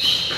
Shh.